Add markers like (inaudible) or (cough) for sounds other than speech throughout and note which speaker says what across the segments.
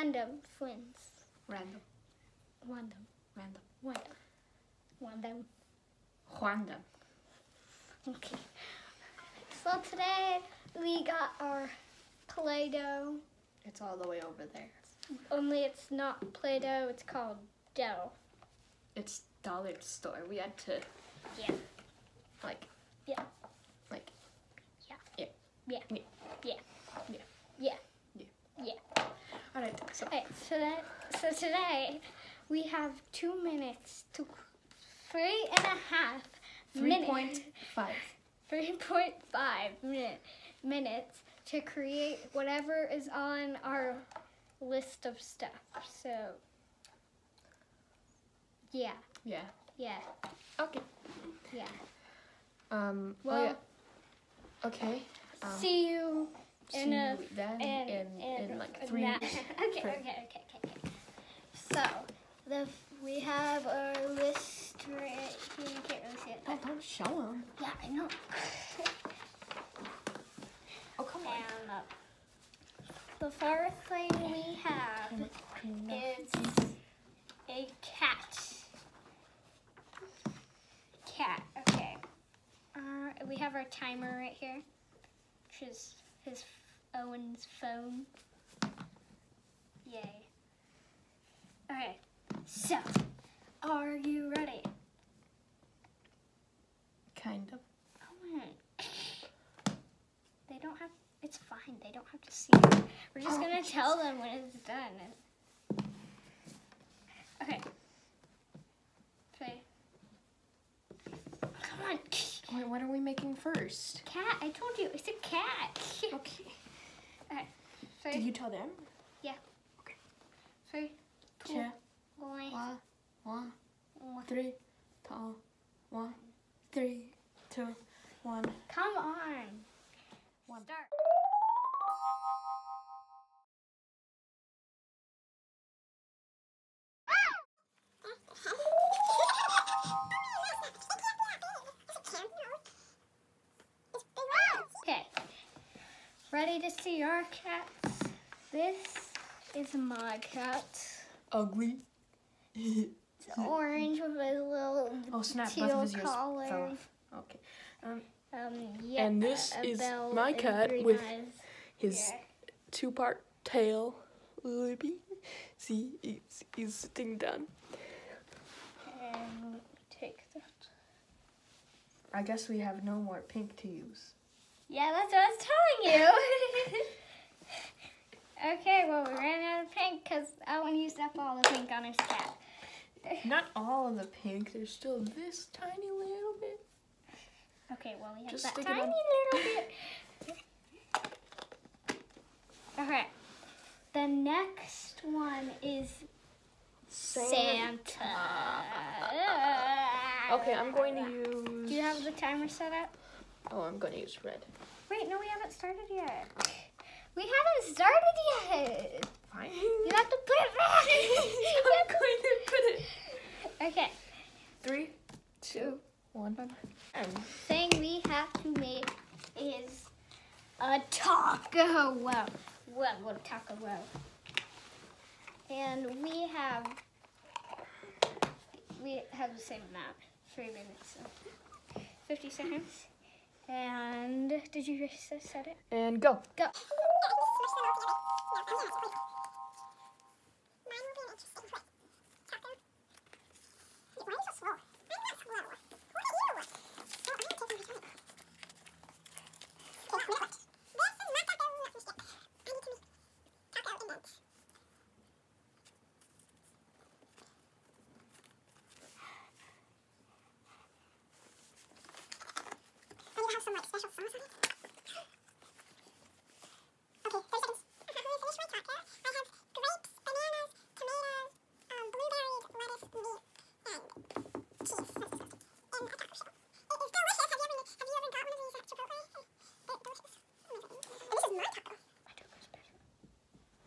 Speaker 1: random twins.
Speaker 2: Random.
Speaker 1: Random.
Speaker 2: Random.
Speaker 1: Random. Random.
Speaker 2: Random.
Speaker 1: Okay. So today we got our Play-Doh.
Speaker 2: It's all the way over there.
Speaker 1: Only it's not Play-Doh, it's called dough.
Speaker 2: It's dollar store. We had to
Speaker 1: Yeah.
Speaker 2: like
Speaker 1: Yeah.
Speaker 2: like
Speaker 1: Yeah.
Speaker 2: Yeah.
Speaker 1: Yeah.
Speaker 2: Yeah.
Speaker 1: Yeah.
Speaker 2: Yeah.
Speaker 1: Yeah.
Speaker 2: All right. So
Speaker 1: Okay, so that so today we have two minutes to three and a half
Speaker 2: three point five.
Speaker 1: 3.5 minute, minutes to create whatever is on our list of stuff. So, yeah,
Speaker 2: Yeah.
Speaker 1: yeah,
Speaker 2: Okay.
Speaker 1: yeah.
Speaker 2: Um.
Speaker 1: Well,
Speaker 2: oh yeah. Okay. Um,
Speaker 1: see you in a
Speaker 2: then
Speaker 1: in,
Speaker 2: in, in, like three. (laughs)
Speaker 1: okay, okay, okay, okay, okay. So, the we have our list right here. You can't really see it.
Speaker 2: Oh, don't show them.
Speaker 1: yeah, I know. (laughs)
Speaker 2: Oh come on.
Speaker 1: And uh, the first thing we have is a cat. Cat, okay. Uh, we have our timer right here, which is his Owen's phone. Yay. Okay, so are you ready?
Speaker 2: Kind of.
Speaker 1: Owen. They don't have. It's fine. They don't have to see it. We're just
Speaker 2: Oh,
Speaker 1: gonna tell them when it's done. Okay. Play. Come on.
Speaker 2: Wait, what are we making first?
Speaker 1: Cat. I told you. It's a cat.
Speaker 2: Okay.
Speaker 1: Okay.
Speaker 2: Did you tell them?
Speaker 1: Three. Two.
Speaker 2: Che,
Speaker 1: One.
Speaker 2: wa, one,
Speaker 1: one.
Speaker 2: three, two, one, three, two, one.
Speaker 1: Come on.
Speaker 2: One.
Speaker 1: Start. (laughs) Okay. Ready to see our cats? This is my cat.
Speaker 2: Ugly.
Speaker 1: It's orange with a little
Speaker 2: oh snap! Both
Speaker 1: teal
Speaker 2: of his ears
Speaker 1: collar.
Speaker 2: fell off. Okay. Um,
Speaker 1: Um, yeah,
Speaker 2: And this
Speaker 1: a
Speaker 2: is my cat with
Speaker 1: eyes.
Speaker 2: his
Speaker 1: Yeah.
Speaker 2: two-part tail. Libby. See, he's, he's sitting down.
Speaker 1: And take that.
Speaker 2: I guess we have no more pink to use.
Speaker 1: Yeah, that's what I was telling you. (laughs) okay, well, we ran out of pink because Owen used up all the pink on his cat.
Speaker 2: Not all of the pink. There's still this tiny little bit.
Speaker 1: Okay, well, we have
Speaker 2: Just
Speaker 1: that tiny little bit. Okay, the next one is Santa. (laughs)
Speaker 2: Okay, I'm going to use.
Speaker 1: Do you have the timer set up?
Speaker 2: Oh, I'm going to use red.
Speaker 1: Wait, no, we haven't started yet. We haven't started yet.
Speaker 2: Fine.
Speaker 1: You have to put it back. (laughs)
Speaker 2: I'm going to put it.
Speaker 1: okay.
Speaker 2: Three, two, one. And
Speaker 1: Thing we have to make is a taco well. Well, well, taco well. And we have we have the same amount, three minutes, so fifty seconds. And did you just set it?
Speaker 2: and go.
Speaker 1: Go.
Speaker 3: Come on,
Speaker 1: quick.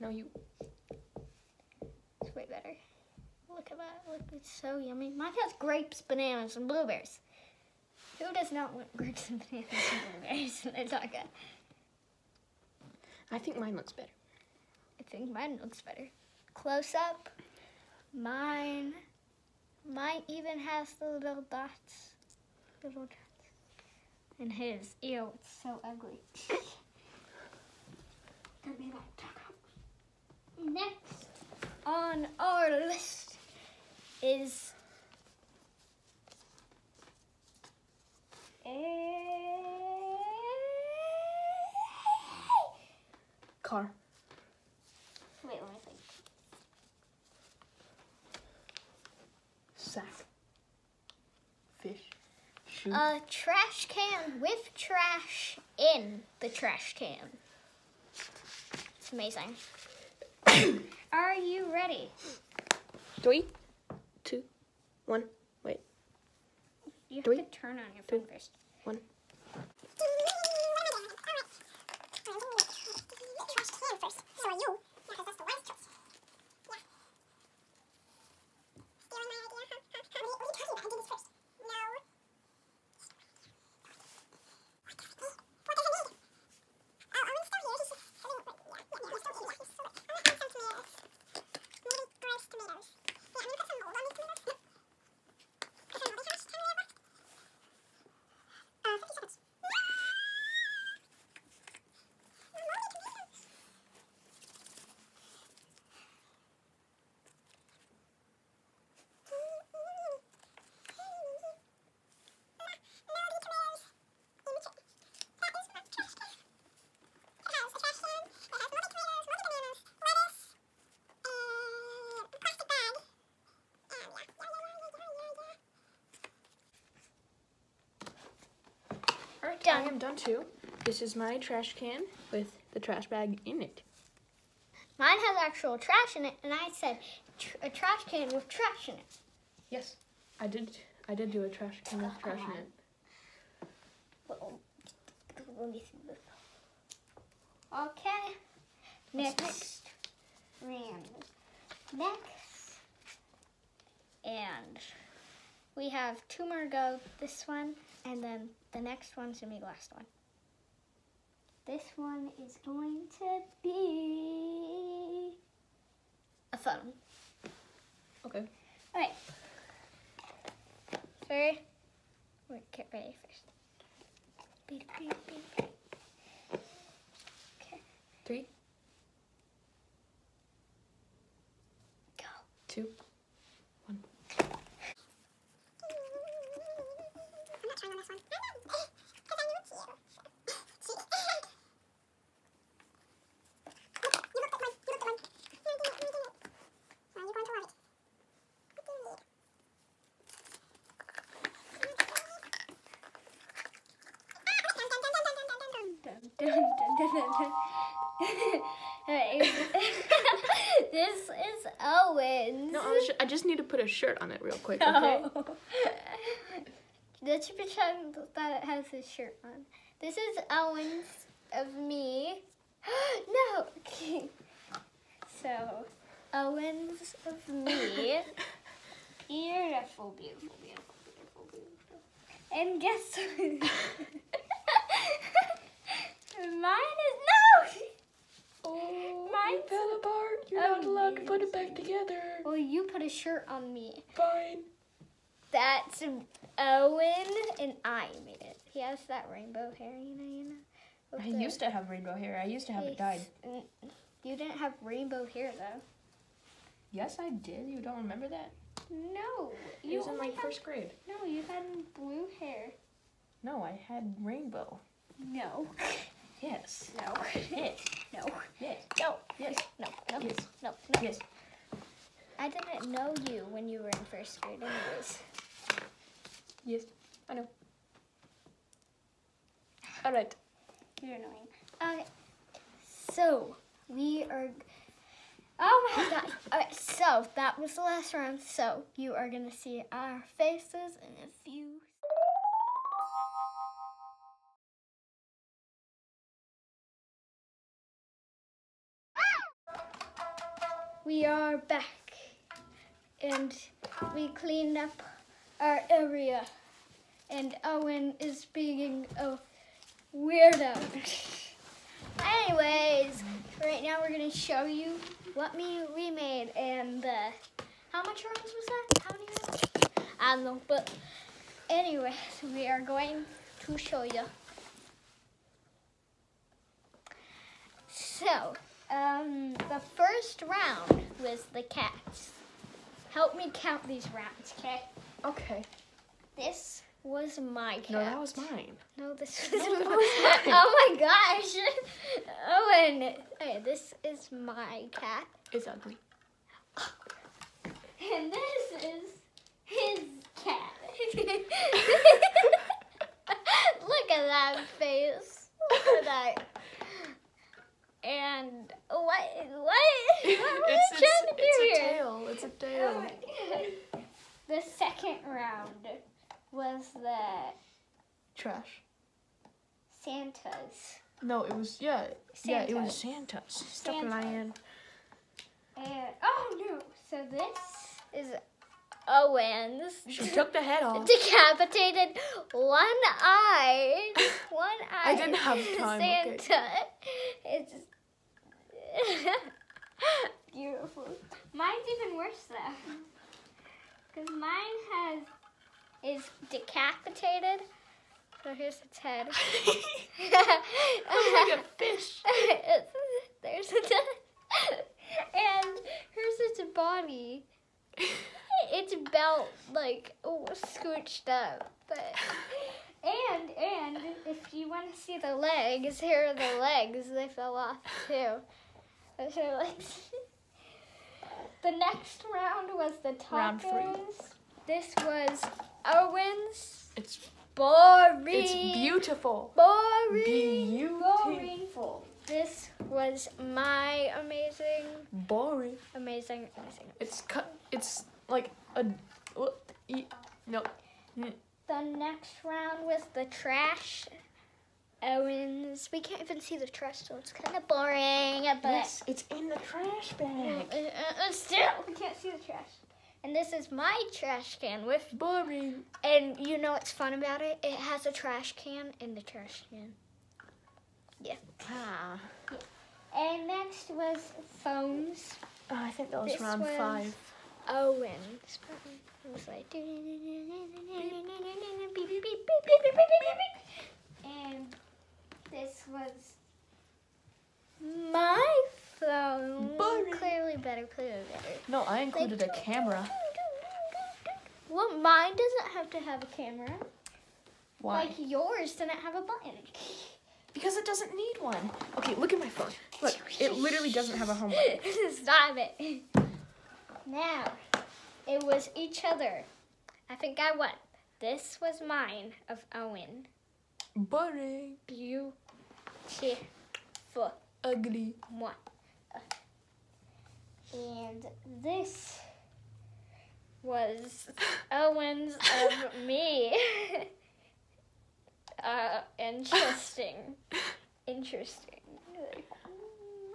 Speaker 2: No, you.
Speaker 1: It's way better. Look at that. Look, it's so yummy. Mine has grapes, bananas, and blueberries. Who does not want grapes and bananas and blueberries in their taco?
Speaker 2: I think mine looks better.
Speaker 1: I think mine looks better. Close up, mine, mine even has the little dots, little dots. And his, ew, it's so ugly. (laughs) Next on our list is a
Speaker 2: Car.
Speaker 1: wait, let me think.
Speaker 2: Sack. Fish. Shoe.
Speaker 1: A trash can with trash in the trash can. It's amazing. (coughs) Are you ready?
Speaker 2: Three, two, one. Wait.
Speaker 1: You have
Speaker 2: Three,
Speaker 1: to turn on your
Speaker 2: two.
Speaker 1: phone first.
Speaker 2: One.
Speaker 3: First. So are you. Yeah, 'cause that's the last choice. Yeah. Stealing my idea, huh? Huh? Huh? What are you talking about? I did this first. No. What does it need? What does it need? Oh, Owen's still here. He's just sitting. Yeah, yeah, yeah, he's still here. Yeah, he's still there. I'm gonna put some tomatoes. Maybe gross tomatoes. Yeah, I'm gonna put some mold on these tomatoes. Is there another trash can we have left? Uh, 50 seconds. No! Moldy tomatoes. Moldy tomatoes. In the tray. That is my trash can. It has a trash can. It has moldy tomatoes, moldy bananas, lettuce, and a plastic bag. And yeah, yeah, yeah, yeah, yeah, yeah.
Speaker 2: Alright,
Speaker 1: Done.
Speaker 2: I am done too. This is my trash can with the trash bag in it.
Speaker 1: Mine has actual trash in it, and I said tr- a trash can with trash in it.
Speaker 2: Yes, I did. I did do a trash can with trash in it.
Speaker 1: Well, let me see this. Okay. Next. round. Next. And we have two more go. This one, and then the next one's gonna be the last one. This one is going to be a phone.
Speaker 2: Okay.
Speaker 1: Alright. Sorry. Wait, get ready first. Beep, beep, beep. Okay,
Speaker 2: Three,
Speaker 1: go.
Speaker 2: two.
Speaker 3: I'm not trying on this one. Because I knew it's you. See? You looked at mine. You looked at mine. No, I didn't. No, I didn't. Now you're going to love it. What do you need? Dun, dun, dun, dun, dun, dun, dun, dun.
Speaker 1: Dun, dun, dun, dun, dun, dun. Alright. (laughs) this is Owen's.
Speaker 2: No, I, I just need to put a shirt on it real quick. Okay.
Speaker 1: No. Let's pretend that it has his shirt on. This is Owen's of me. (gasps) no. Okay. So, Owen's of me. Beautiful, (laughs) beautiful, beautiful, beautiful, beautiful. And guess what? (laughs) Mine is no.
Speaker 2: Oh, (laughs)
Speaker 1: Mine
Speaker 2: fell apart. You're
Speaker 1: Oh,
Speaker 2: not allowed to put it back together.
Speaker 1: Well, you put a shirt on me.
Speaker 2: Fine.
Speaker 1: That's Owen, and I made it. He has that rainbow hair, you know, you know.
Speaker 2: I
Speaker 1: the
Speaker 2: used to have rainbow hair. I used to have it dyed.
Speaker 1: Mm, You didn't have rainbow hair though.
Speaker 2: Yes, I did. You don't remember that?
Speaker 1: No,
Speaker 2: It
Speaker 1: you
Speaker 2: was in like
Speaker 1: had,
Speaker 2: first grade.
Speaker 1: No, you had blue hair.
Speaker 2: No, I had rainbow.
Speaker 1: No, (laughs)
Speaker 2: Yes.
Speaker 1: no,
Speaker 2: Yes.
Speaker 1: no,
Speaker 2: Yes.
Speaker 1: no,
Speaker 2: Yes.
Speaker 1: no, no,
Speaker 2: Yes.
Speaker 1: no, no.
Speaker 2: Yes.
Speaker 1: I didn't know you when you were in first grade, anyways.
Speaker 2: Yes. I know. All right.
Speaker 1: You're annoying. Okay, so we are. Oh my god. Alright, so that was the last round. So you are gonna see our faces in a few. We are back and we cleaned up our area. And Owen is being a weirdo. (laughs) Anyways, right now we're gonna show you what me we made and uh, how much rounds was that? How many? I don't know, but anyways, we are going to show you. So, um, the first round was the cats. Help me count these rounds, okay?
Speaker 2: Okay.
Speaker 1: This was my cat.
Speaker 2: No, that was mine.
Speaker 1: No, this
Speaker 2: No,
Speaker 1: was
Speaker 2: was mine. (laughs)
Speaker 1: Oh my gosh. (laughs) Owen. Okay, this is my cat.
Speaker 2: It's ugly. (laughs)
Speaker 1: And this is his cat. Look at that face. Look at that. And what what (laughs) what are
Speaker 2: it's,
Speaker 1: we trying to do
Speaker 2: it's,
Speaker 1: here?
Speaker 2: it's a tail. It's a tail.
Speaker 1: Oh. (laughs) The second round was the
Speaker 2: Trash.
Speaker 1: Santas.
Speaker 2: No, it was yeah. Yeah, it was
Speaker 1: Santas.
Speaker 2: Santa's. Stop
Speaker 1: Santa's.
Speaker 2: lying.
Speaker 1: And oh no! So this is Owen's
Speaker 2: She took the head off.
Speaker 1: decapitated one eye. (laughs) One eye.
Speaker 2: I didn't have time, okay.
Speaker 1: It's (laughs) beautiful. Mine's even worse though, because mine has is decapitated. So here's its head. (laughs) (laughs)
Speaker 2: Looks like a fish.
Speaker 1: it's, there's a and here's its body. Its belt like oh, scooched up, but and and if you want to see the legs, here are the legs. They fell off too. (laughs) Those are legs. (laughs) The next round was the tacos.
Speaker 2: Round three.
Speaker 1: This was Owen's
Speaker 2: It's
Speaker 1: boring.
Speaker 2: it's beautiful.
Speaker 1: Boring.
Speaker 2: Beautiful.
Speaker 1: This was my amazing,
Speaker 2: Boring.
Speaker 1: amazing, amazing.
Speaker 2: It's cut. It's like a. No.
Speaker 1: The next round was the trash. Owens. We can't even see the trash, so it's kind of boring. But
Speaker 2: Yes, it's in the trash
Speaker 1: Uh,
Speaker 2: bag.
Speaker 1: uh, uh, still, we can't see the trash. And this is my trash can with.
Speaker 2: Boring.
Speaker 1: And you know what's fun about it? It has a trash can in the trash can.
Speaker 2: Ah.
Speaker 1: And next was phones.
Speaker 2: Oh, I think that was
Speaker 1: This
Speaker 2: round
Speaker 1: was-
Speaker 2: five.
Speaker 1: Owens. It was like. And this was my phone.
Speaker 2: Boring.
Speaker 1: Clearly better, clearly better.
Speaker 2: No, I included a camera.
Speaker 1: Well, mine doesn't have to have a camera.
Speaker 2: Why?
Speaker 1: Like yours didn't have a button.
Speaker 2: Because it doesn't need one. Okay, look at my phone. Look, it literally doesn't have a home button. (laughs)
Speaker 1: Stop it. Now, it was each other. I think I won. This was mine of Owen.
Speaker 2: Boring.
Speaker 1: Beautiful
Speaker 2: Ugly.
Speaker 1: one. And this was (laughs) Owen's of me. (laughs) uh, interesting. (laughs) Interesting.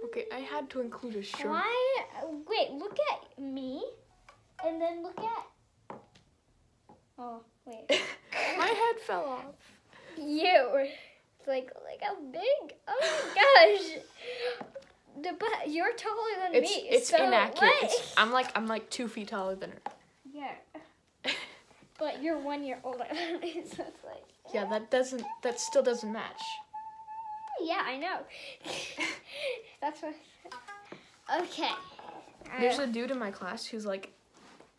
Speaker 2: Okay, I had to include a shirt.
Speaker 1: Why? Wait, look at me, and then look at. Oh wait,
Speaker 2: my head fell off.
Speaker 1: you. It's like like how big? Oh my gosh. The but you're taller than
Speaker 2: It's
Speaker 1: me.
Speaker 2: it's
Speaker 1: so
Speaker 2: inaccurate. It's, I'm like I'm like two feet taller than her.
Speaker 1: Yeah, (laughs) but you're one year older than me, (laughs) so it's like.
Speaker 2: Yeah, that doesn't that still doesn't match.
Speaker 1: Yeah, I know. (laughs) That's what. Okay.
Speaker 2: There's a dude in my class who's like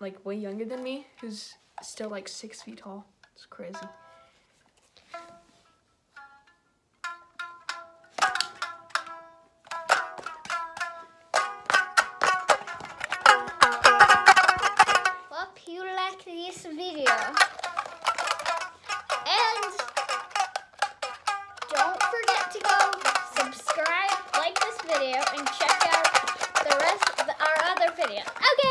Speaker 2: like way younger than me who's still like six feet tall. It's crazy.
Speaker 1: like this video. And don't forget to go subscribe, like this video, and check out the rest of the, our other videos. Okay.